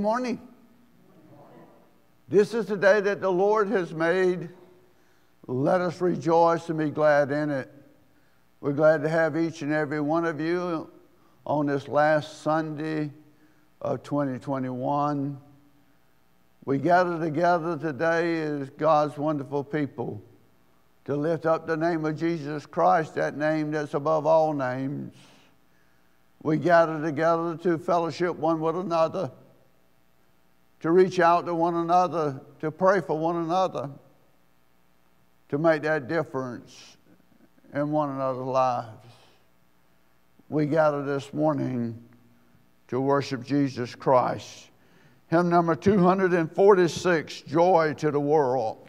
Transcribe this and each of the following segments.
morning. This is the day that the Lord has made. Let us rejoice and be glad in it. We're glad to have each and every one of you on this last Sunday of 2021. We gather together today as God's wonderful people to lift up the name of Jesus Christ, that name that's above all names. We gather together to fellowship one with another, to reach out to one another, to pray for one another, to make that difference in one another's lives. We gather this morning to worship Jesus Christ. Hymn number 246 Joy to the World.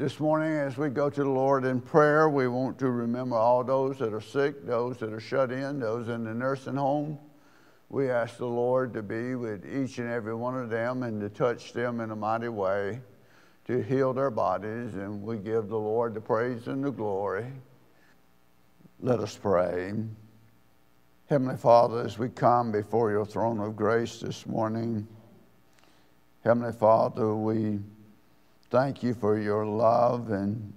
This morning, as we go to the Lord in prayer, we want to remember all those that are sick, those that are shut in, those in the nursing home. We ask the Lord to be with each and every one of them and to touch them in a mighty way, to heal their bodies, and we give the Lord the praise and the glory. Let us pray. Heavenly Father, as we come before your throne of grace this morning, Heavenly Father, we Thank you for your love and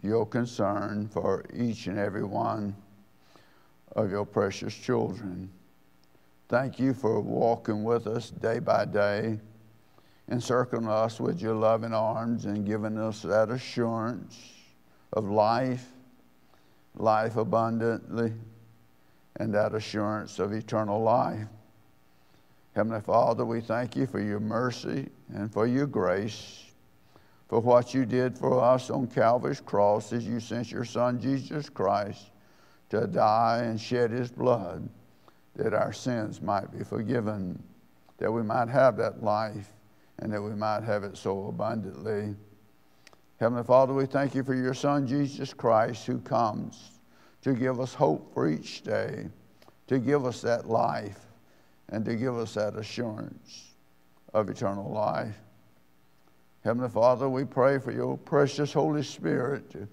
your concern for each and every one of your precious children. Thank you for walking with us day by day, encircling us with your loving arms and giving us that assurance of life, life abundantly, and that assurance of eternal life. Heavenly Father, we thank you for your mercy and for your grace for what you did for us on Calvary's cross as you sent your Son, Jesus Christ, to die and shed his blood that our sins might be forgiven, that we might have that life, and that we might have it so abundantly. Heavenly Father, we thank you for your Son, Jesus Christ, who comes to give us hope for each day, to give us that life, and to give us that assurance of eternal life. Heavenly Father, we pray for your precious Holy Spirit to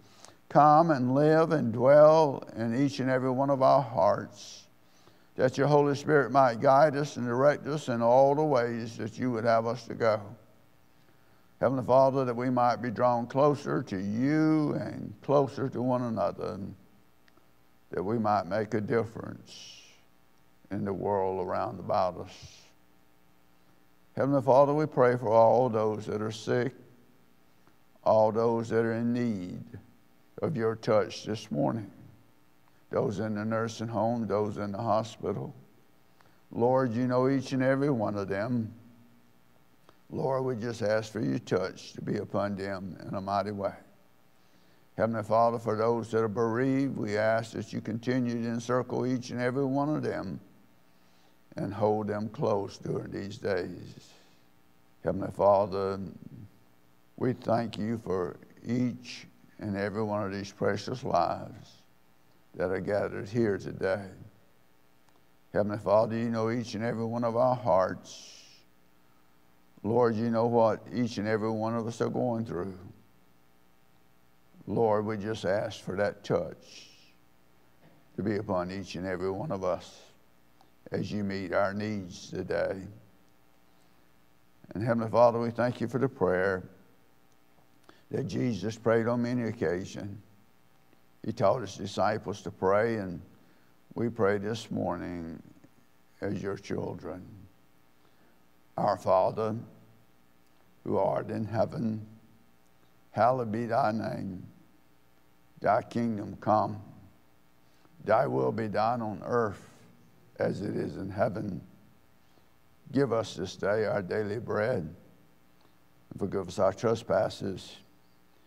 come and live and dwell in each and every one of our hearts, that your Holy Spirit might guide us and direct us in all the ways that you would have us to go. Heavenly Father, that we might be drawn closer to you and closer to one another, and that we might make a difference in the world around about us. Heavenly Father, we pray for all those that are sick, all those that are in need of your touch this morning, those in the nursing home, those in the hospital. Lord, you know each and every one of them. Lord, we just ask for your touch to be upon them in a mighty way. Heavenly Father, for those that are bereaved, we ask that you continue to encircle each and every one of them and hold them close during these days. Heavenly Father, we thank you for each and every one of these precious lives that are gathered here today. Heavenly Father, you know each and every one of our hearts. Lord, you know what each and every one of us are going through. Lord, we just ask for that touch to be upon each and every one of us as you meet our needs today. And Heavenly Father, we thank you for the prayer that Jesus prayed on many occasions. He taught his disciples to pray, and we pray this morning as your children. Our Father, who art in heaven, hallowed be thy name. Thy kingdom come, thy will be done on earth as it is in heaven. Give us this day our daily bread, and forgive us our trespasses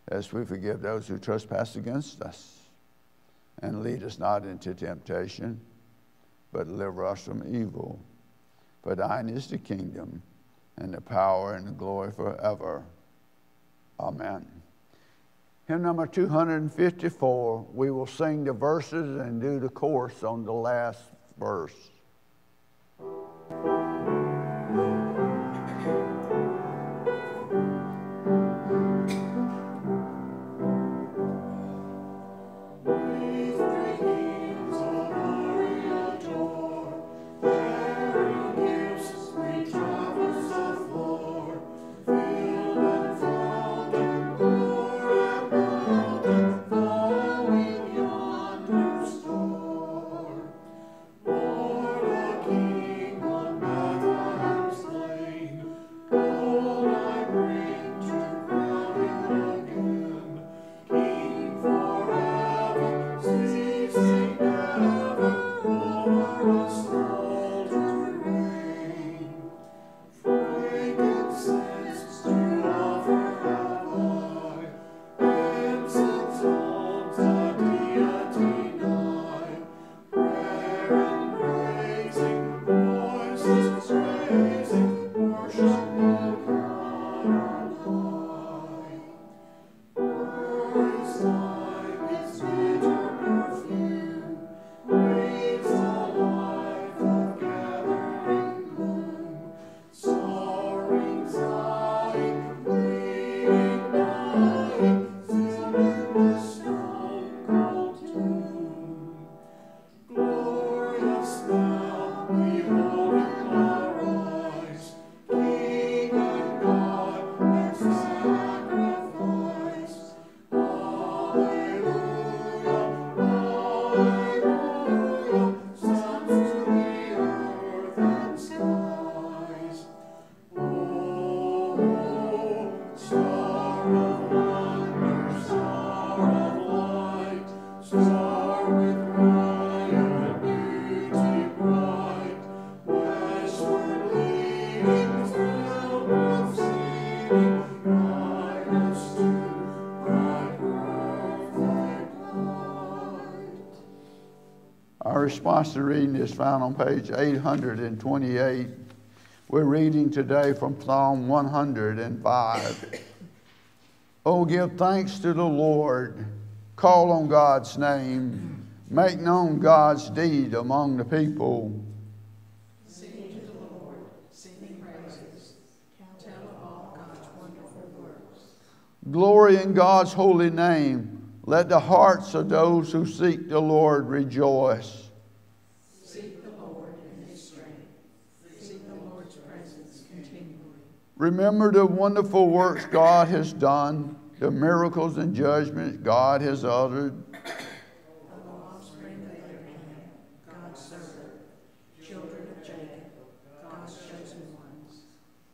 as we forgive those who trespass against us. And lead us not into temptation, but deliver us from evil. For thine is the kingdom, and the power, and the glory forever. Amen. Hymn number 254, we will sing the verses and do the chorus on the last verse. Response to reading is found on page 828. We're reading today from Psalm 105. Oh, give thanks to the Lord, call on God's name, make known God's deed among the people. Sing to the Lord, sing praises, tell of all God's wonderful works. Glory in God's holy name. Let the hearts of those who seek the Lord rejoice. Remember the wonderful works God has done, the miracles and judgments God has uttered.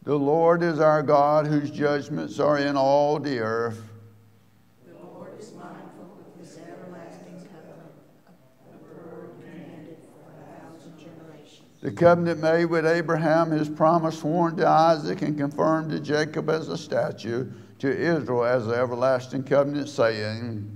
The Lord is our God, whose judgments are in all the earth. The Lord is mindful of his everlasting covenant, a word commanded for a thousand generations. The covenant made with Abraham, his promise sworn to Isaac and confirmed to Jacob as a statute, to Israel as an everlasting covenant, saying,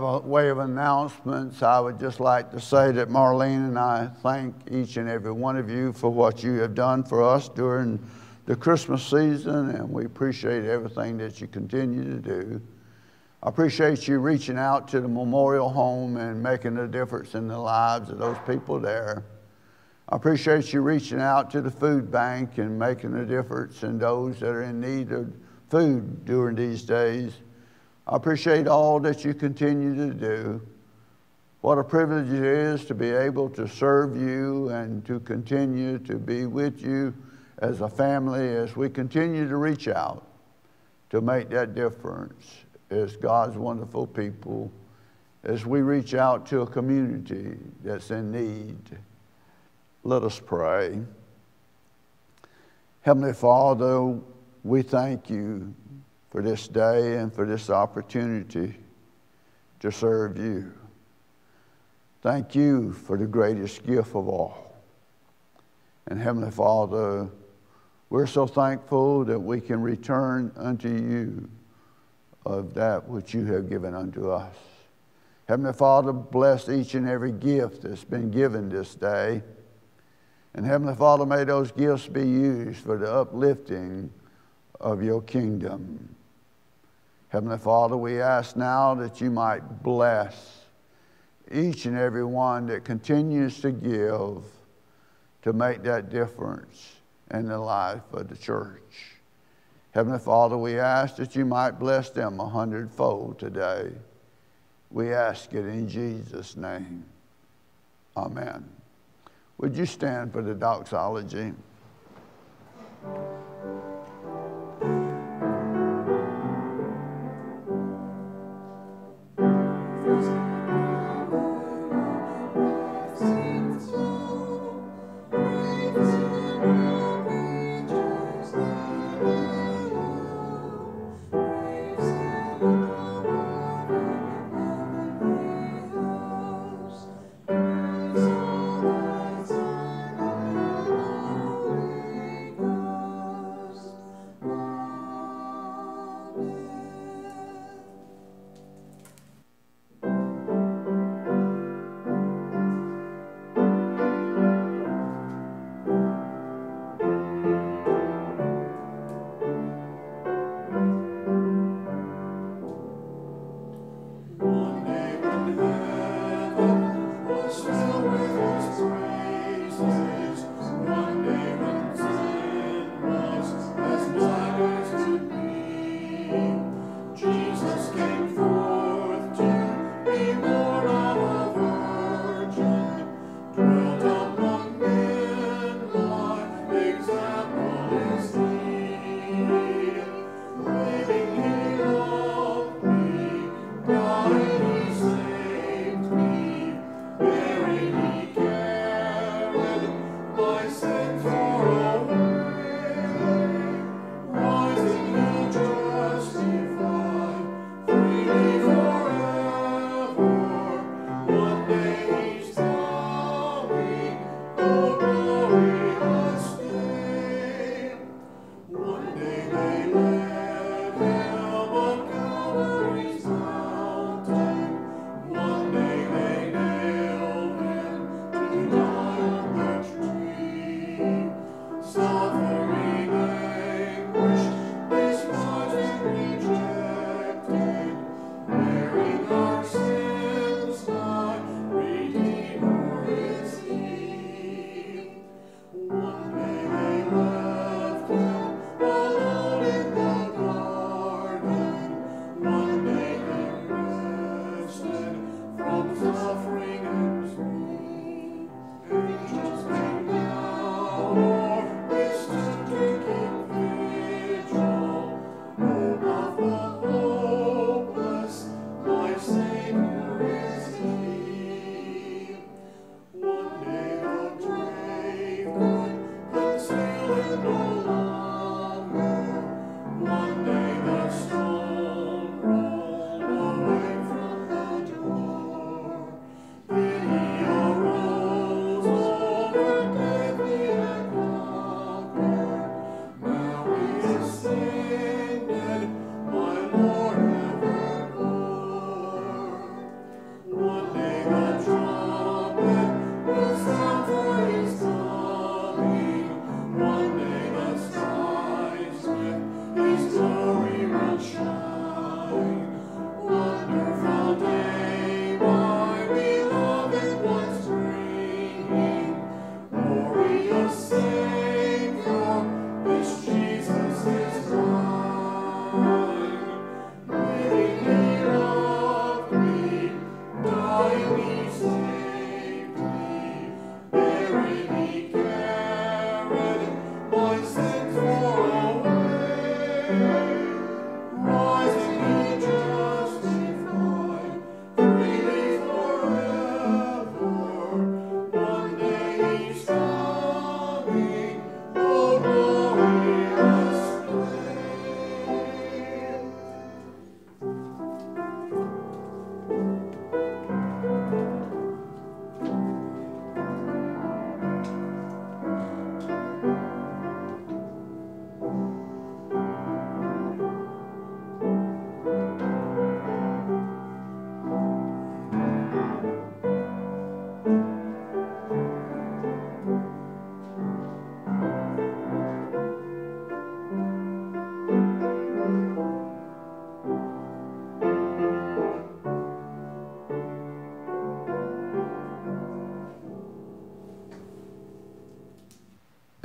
By way of announcements, I would just like to say that Marlene and I thank each and every one of you for what you have done for us during the Christmas season, and we appreciate everything that you continue to do. I appreciate you reaching out to the memorial home and making a difference in the lives of those people there. I appreciate you reaching out to the food bank and making a difference in those that are in need of food during these days. I appreciate all that you continue to do. What a privilege it is to be able to serve you and to continue to be with you as a family as we continue to reach out to make that difference as God's wonderful people, as we reach out to a community that's in need. Let us pray. Heavenly Father, we thank you for this day and for this opportunity to serve you. Thank you for the greatest gift of all. And Heavenly Father, we're so thankful that we can return unto you of that which you have given unto us. Heavenly Father, bless each and every gift that's been given this day. And Heavenly Father, may those gifts be used for the uplifting of your kingdom. Heavenly Father, we ask now that you might bless each and every one that continues to give to make that difference in the life of the church. Heavenly Father, we ask that you might bless them a hundredfold today. We ask it in Jesus' name. Amen. Would you stand for the doxology?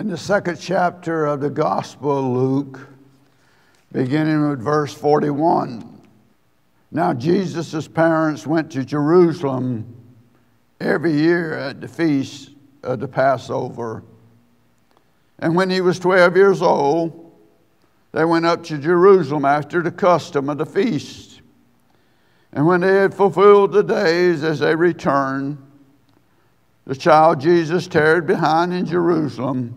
In the second chapter of the Gospel of Luke, beginning with verse 41. Now, Jesus' parents went to Jerusalem every year at the feast of the Passover. And when he was 12 years old, they went up to Jerusalem after the custom of the feast. And when they had fulfilled the days as they returned, the child Jesus tarried behind in Jerusalem,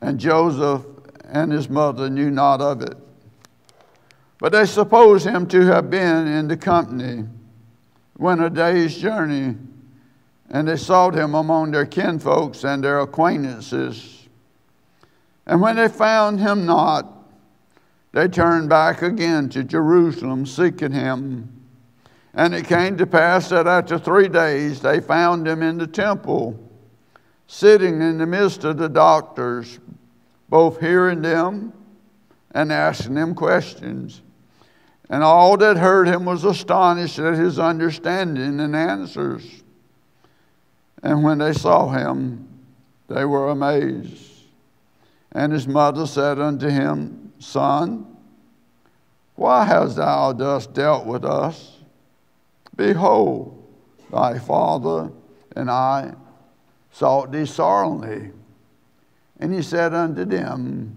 and Joseph and his mother knew not of it. But they supposed him to have been in the company when a day's journey, and they sought him among their kinfolks and their acquaintances. And when they found him not, they turned back again to Jerusalem, seeking him. And it came to pass that after three days they found him in the temple, sitting in the midst of the doctors, both hearing them and asking them questions. And all that heard him was astonished at his understanding and answers. And when they saw him, they were amazed. And his mother said unto him, Son, why hast thou thus dealt with us? Behold, thy father and I sought sorrowingly. And he said unto them,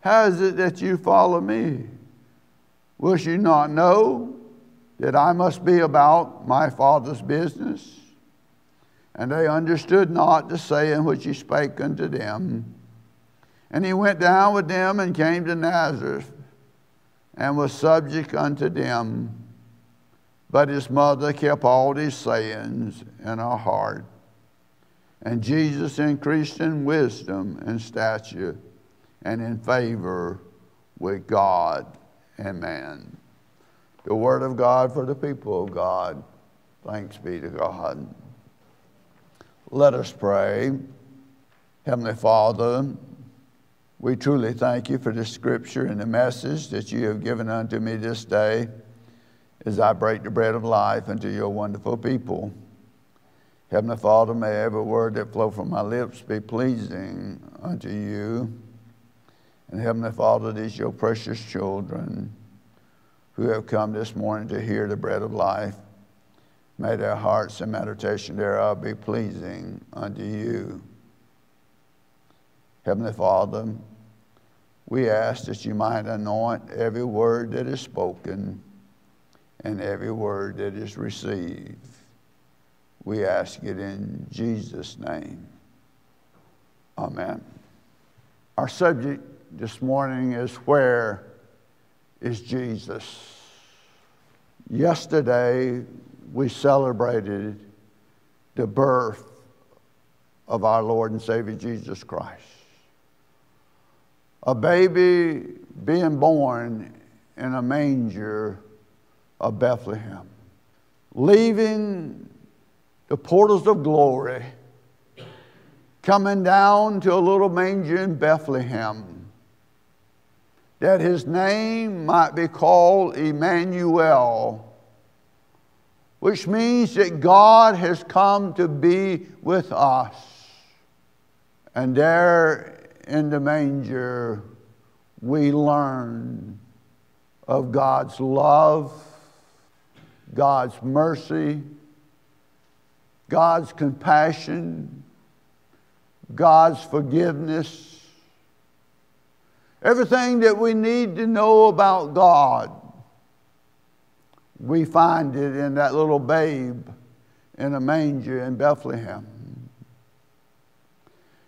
How is it that you follow me? Will you not know that I must be about my father's business? And they understood not the saying which he spake unto them. And he went down with them and came to Nazareth and was subject unto them. But his mother kept all these sayings in her heart. And Jesus increased in wisdom and stature and in favor with God and man. The word of God for the people of God. Thanks be to God. Let us pray. Heavenly Father, we truly thank you for the scripture and the message that you have given unto me this day as I break the bread of life unto your wonderful people. Heavenly Father, may every word that flow from my lips be pleasing unto you. And Heavenly Father, these your precious children who have come this morning to hear the bread of life. May their hearts and meditation thereof be pleasing unto you. Heavenly Father, we ask that you might anoint every word that is spoken and every word that is received. We ask it in Jesus' name. Amen. Our subject this morning is Where is Jesus? Yesterday, we celebrated the birth of our Lord and Savior Jesus Christ. A baby being born in a manger of Bethlehem, leaving the portals of glory, coming down to a little manger in Bethlehem, that his name might be called Emmanuel, which means that God has come to be with us. And there in the manger, we learn of God's love God's mercy, God's compassion, God's forgiveness, everything that we need to know about God. We find it in that little babe in a manger in Bethlehem.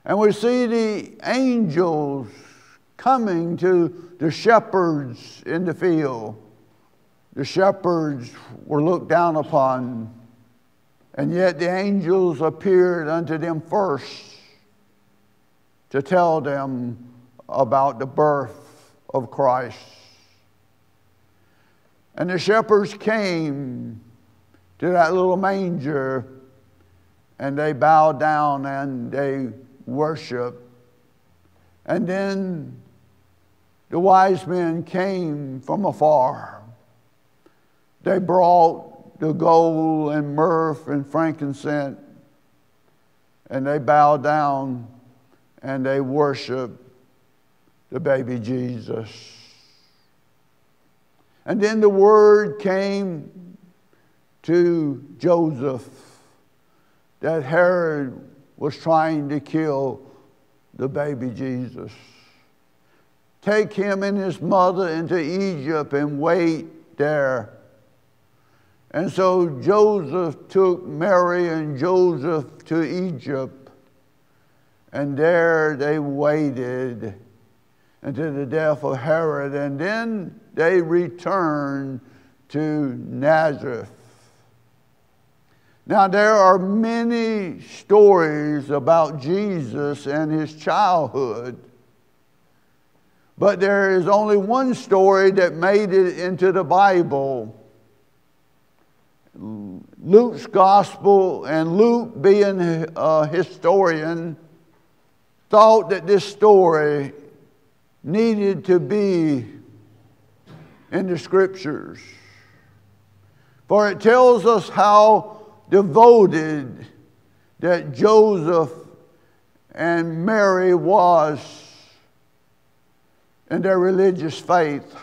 And we see the angels coming to the shepherds in the field the shepherds were looked down upon, and yet the angels appeared unto them first to tell them about the birth of Christ. And the shepherds came to that little manger and they bowed down and they worshiped. And then the wise men came from afar they brought the gold and myrrh and frankincense, and they bow down and they worship the baby Jesus. And then the word came to Joseph that Herod was trying to kill the baby Jesus. Take him and his mother into Egypt and wait there. And so Joseph took Mary and Joseph to Egypt, and there they waited until the death of Herod, and then they returned to Nazareth. Now, there are many stories about Jesus and his childhood, but there is only one story that made it into the Bible. Luke's gospel, and Luke, being a historian, thought that this story needed to be in the scriptures. For it tells us how devoted that Joseph and Mary was in their religious faith.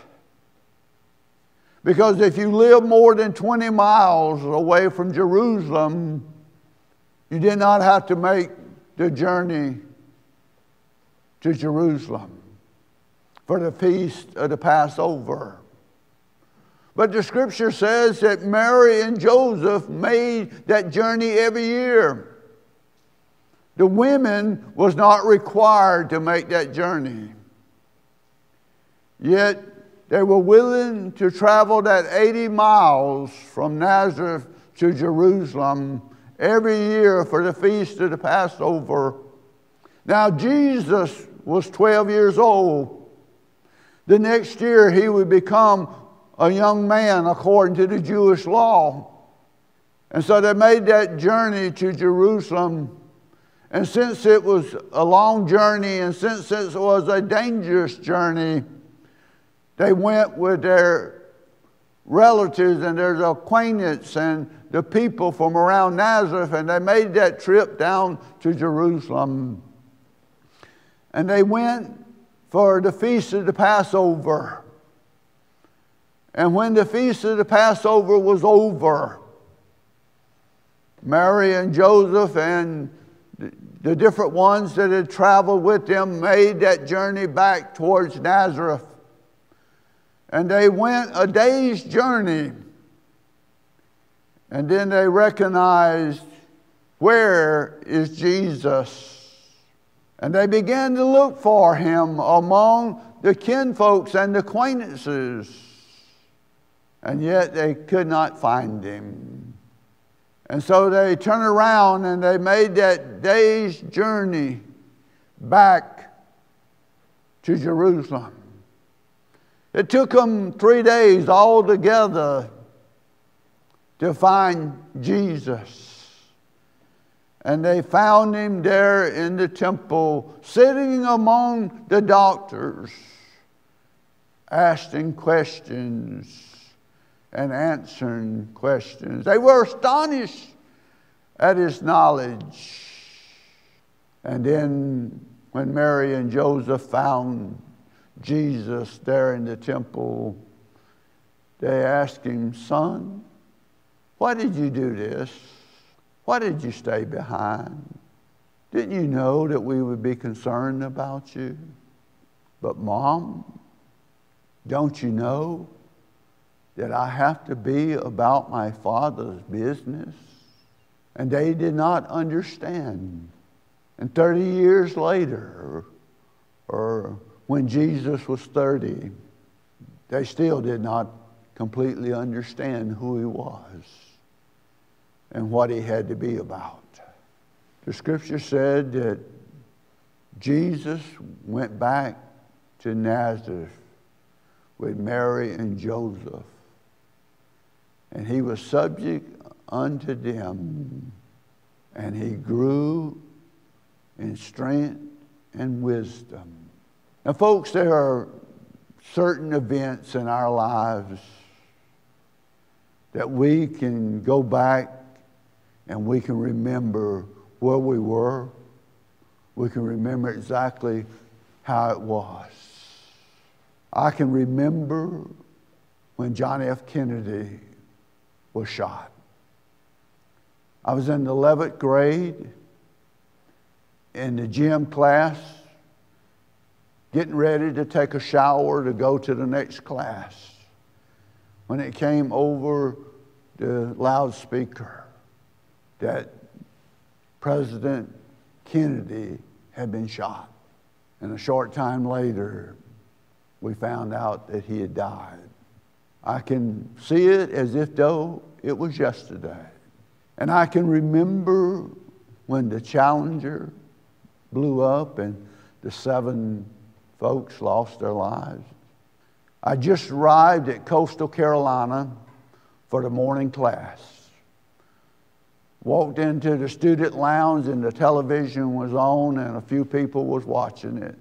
Because if you live more than 20 miles away from Jerusalem, you did not have to make the journey to Jerusalem for the feast of the Passover. But the scripture says that Mary and Joseph made that journey every year. The women was not required to make that journey. Yet they were willing to travel that 80 miles from Nazareth to Jerusalem every year for the feast of the Passover. Now, Jesus was 12 years old. The next year, he would become a young man according to the Jewish law. And so they made that journey to Jerusalem. And since it was a long journey and since it was a dangerous journey, they went with their relatives and their acquaintance and the people from around Nazareth, and they made that trip down to Jerusalem. And they went for the feast of the Passover. And when the feast of the Passover was over, Mary and Joseph and the different ones that had traveled with them made that journey back towards Nazareth. And they went a day's journey. And then they recognized where is Jesus? And they began to look for him among the kinfolks and acquaintances and yet they could not find him. And so they turned around and they made that day's journey back to Jerusalem. It took them three days altogether to find Jesus. And they found him there in the temple, sitting among the doctors, asking questions and answering questions. They were astonished at his knowledge. And then when Mary and Joseph found Jesus there in the temple, they asked him, Son, why did you do this? Why did you stay behind? Didn't you know that we would be concerned about you? But, Mom, don't you know that I have to be about my father's business? And they did not understand. And 30 years later, or when Jesus was 30, they still did not completely understand who he was and what he had to be about. The scripture said that Jesus went back to Nazareth with Mary and Joseph and he was subject unto them, and he grew in strength and wisdom. Now, folks, there are certain events in our lives that we can go back and we can remember where we were, we can remember exactly how it was. I can remember when John F. Kennedy was shot. I was in the 11th grade in the gym class, getting ready to take a shower to go to the next class. When it came over the loudspeaker that President Kennedy had been shot. And a short time later, we found out that he had died. I can see it as if though it was yesterday. And I can remember when the Challenger blew up and the seven folks lost their lives. I just arrived at Coastal Carolina for the morning class. Walked into the student lounge and the television was on and a few people was watching it.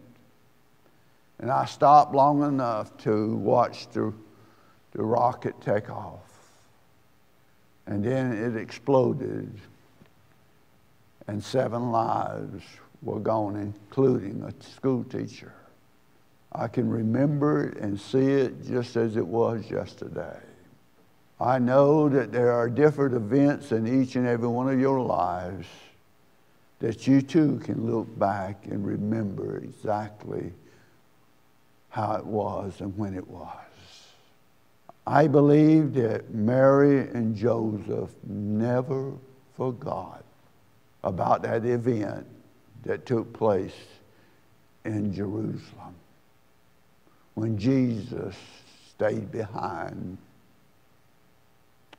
And I stopped long enough to watch the, the rocket take off. And then it exploded and seven lives were gone, including a school teacher. I can remember it and see it just as it was yesterday. I know that there are different events in each and every one of your lives that you too can look back and remember exactly how it was and when it was. I believe that Mary and Joseph never forgot about that event that took place in Jerusalem when Jesus stayed behind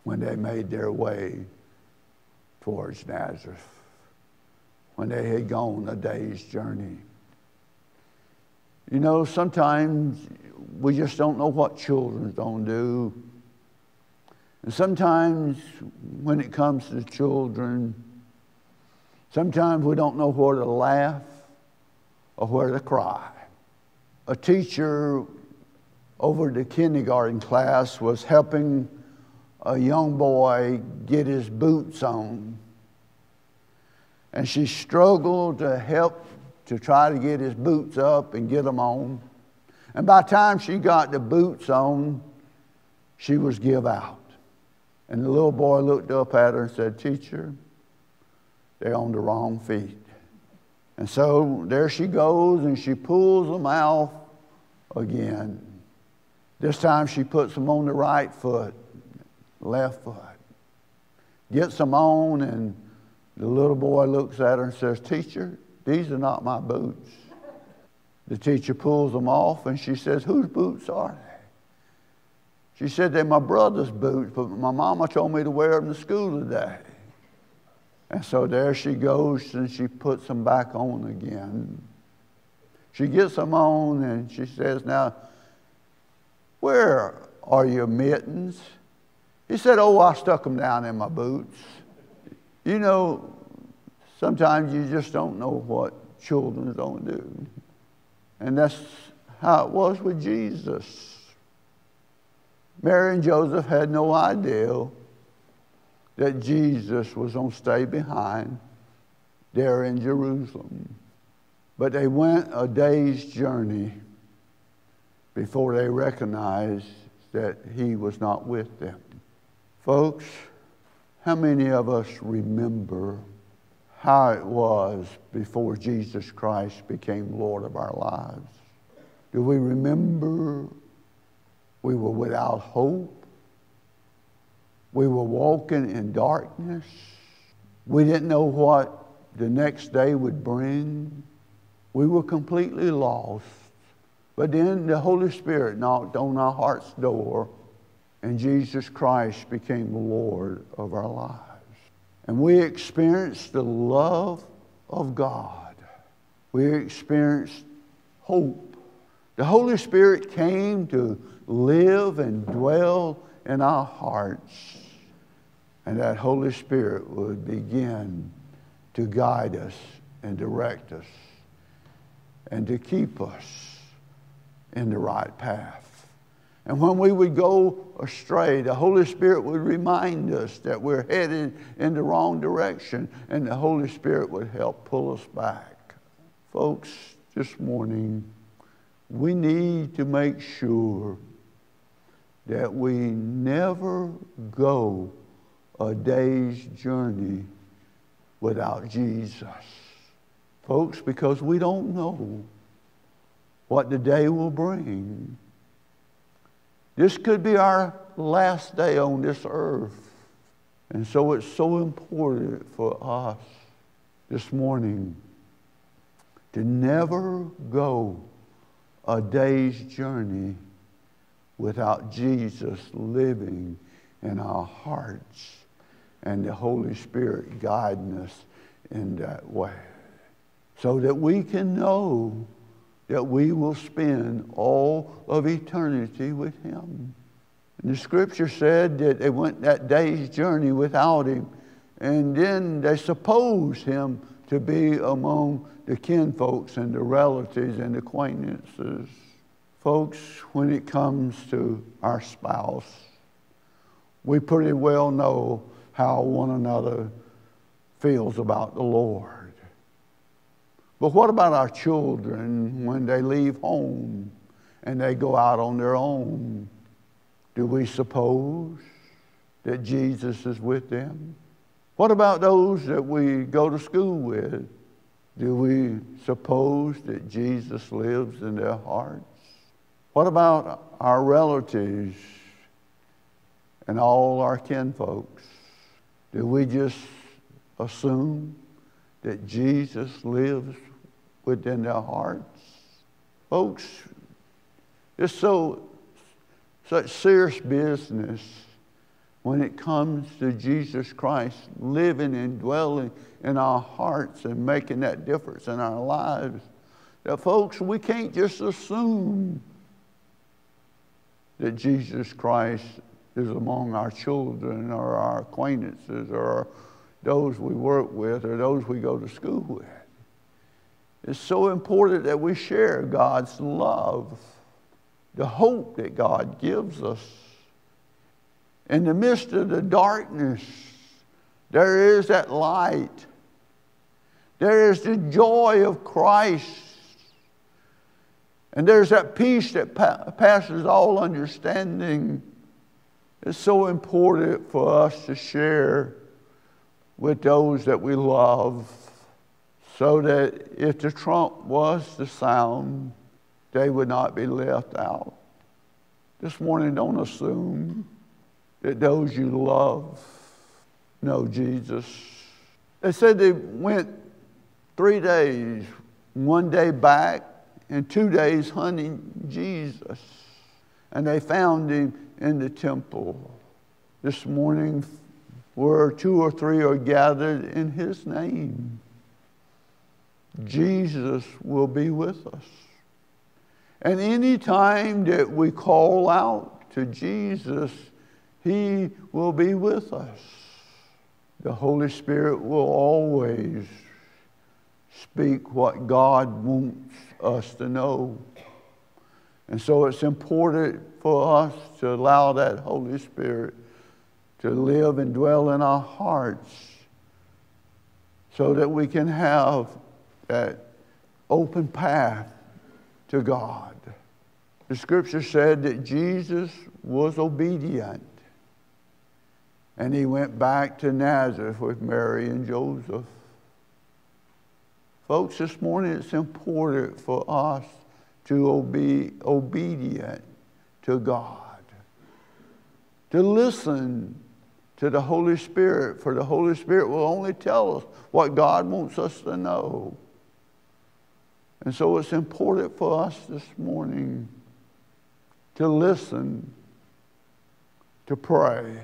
when they made their way towards Nazareth, when they had gone a day's journey. You know, sometimes we just don't know what children don't do. And sometimes when it comes to children, sometimes we don't know where to laugh or where to cry. A teacher over the kindergarten class was helping a young boy get his boots on. And she struggled to help to try to get his boots up and get them on. And by the time she got the boots on, she was give out. And the little boy looked up at her and said, Teacher, they're on the wrong feet. And so there she goes and she pulls them out again. This time she puts them on the right foot left foot. Gets them on, and the little boy looks at her and says, Teacher, these are not my boots. The teacher pulls them off, and she says, Whose boots are they? She said, They're my brother's boots, but my mama told me to wear them to school today. And so there she goes, and she puts them back on again. She gets them on, and she says, Now, where are your mittens? He said, Oh, I stuck them down in my boots. You know, sometimes you just don't know what children don't do. And that's how it was with Jesus. Mary and Joseph had no idea that Jesus was going to stay behind there in Jerusalem. But they went a day's journey before they recognized that he was not with them. Folks, how many of us remember how it was before Jesus Christ became Lord of our lives? Do we remember we were without hope? We were walking in darkness. We didn't know what the next day would bring. We were completely lost. But then the Holy Spirit knocked on our heart's door and Jesus Christ became the Lord of our lives. And we experienced the love of God. We experienced hope. The Holy Spirit came to live and dwell in our hearts. And that Holy Spirit would begin to guide us and direct us and to keep us in the right path. And when we would go astray, the Holy Spirit would remind us that we're headed in the wrong direction, and the Holy Spirit would help pull us back. Folks, this morning, we need to make sure that we never go a day's journey without Jesus. Folks, because we don't know what the day will bring. This could be our last day on this earth. And so it's so important for us this morning to never go a day's journey without Jesus living in our hearts and the Holy Spirit guiding us in that way. So that we can know that we will spend all of eternity with Him. And the scripture said that they went that day's journey without Him, and then they supposed Him to be among the kinfolks and the relatives and acquaintances. Folks, when it comes to our spouse, we pretty well know how one another feels about the Lord. But what about our children when they leave home and they go out on their own? Do we suppose that Jesus is with them? What about those that we go to school with? Do we suppose that Jesus lives in their hearts? What about our relatives and all our kinfolks? Do we just assume that Jesus lives within their hearts? Folks, it's so such serious business when it comes to Jesus Christ living and dwelling in our hearts and making that difference in our lives. That, folks, we can't just assume that Jesus Christ is among our children or our acquaintances or those we work with or those we go to school with. It's so important that we share God's love, the hope that God gives us. In the midst of the darkness, there is that light. There is the joy of Christ. And there's that peace that pa- passes all understanding. It's so important for us to share with those that we love so that if the trump was to sound, they would not be left out. This morning, don't assume that those you love know Jesus. They said they went three days, one day back, and two days hunting Jesus. And they found him in the temple. This morning, where two or three are gathered in his name, Jesus will be with us. And any time that we call out to Jesus, he will be with us. The Holy Spirit will always speak what God wants us to know. And so it's important for us to allow that Holy Spirit to live and dwell in our hearts so that we can have that open path to God. The scripture said that Jesus was obedient and he went back to Nazareth with Mary and Joseph. Folks, this morning it's important for us to be obedient to God, to listen to the Holy Spirit, for the Holy Spirit will only tell us what God wants us to know. And so it's important for us this morning to listen, to pray,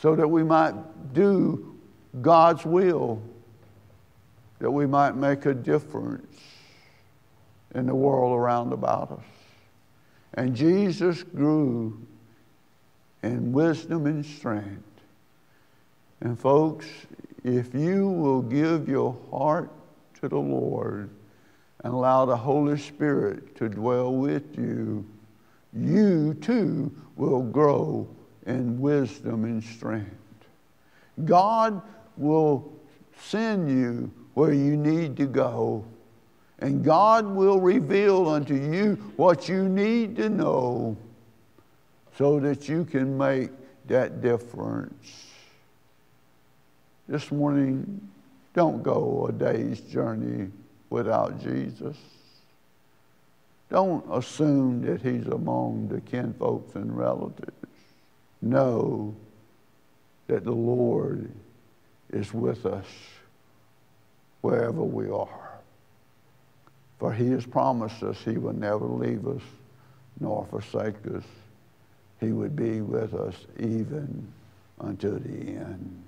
so that we might do God's will that we might make a difference in the world around about us. And Jesus grew in wisdom and strength. And folks, if you will give your heart to the Lord and allow the Holy Spirit to dwell with you, you too will grow in wisdom and strength. God will send you where you need to go. And God will reveal unto you what you need to know so that you can make that difference. This morning, don't go a day's journey without Jesus. Don't assume that he's among the kinfolks and relatives. Know that the Lord is with us wherever we are. For he has promised us he will never leave us nor forsake us. He would be with us even unto the end.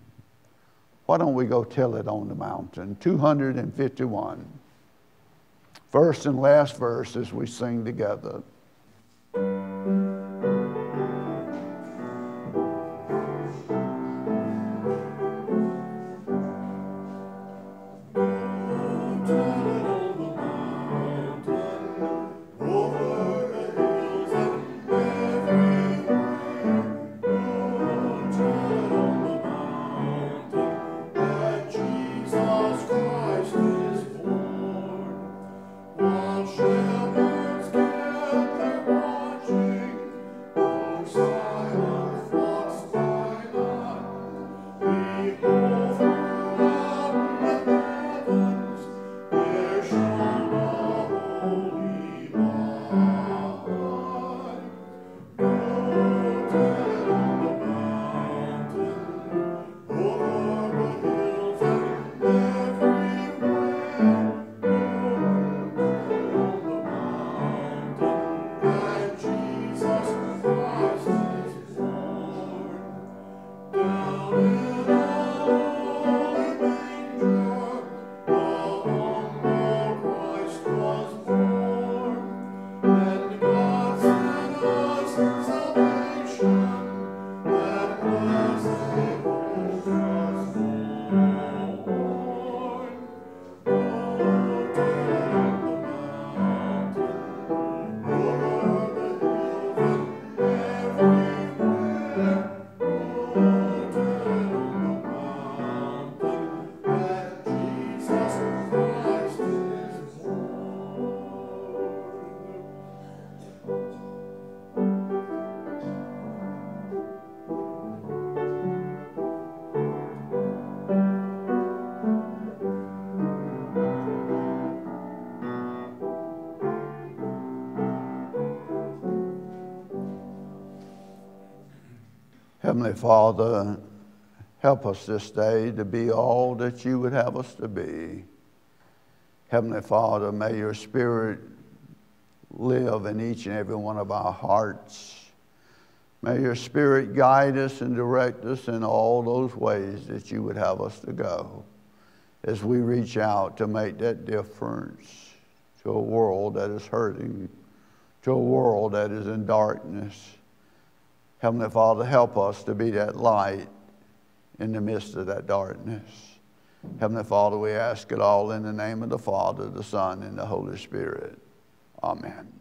Why don't we go tell it on the mountain? 251. First and last verse as we sing together. Heavenly Father, help us this day to be all that you would have us to be. Heavenly Father, may your Spirit live in each and every one of our hearts. May your Spirit guide us and direct us in all those ways that you would have us to go as we reach out to make that difference to a world that is hurting, to a world that is in darkness. Heavenly Father, help us to be that light in the midst of that darkness. Heavenly Father, we ask it all in the name of the Father, the Son, and the Holy Spirit. Amen.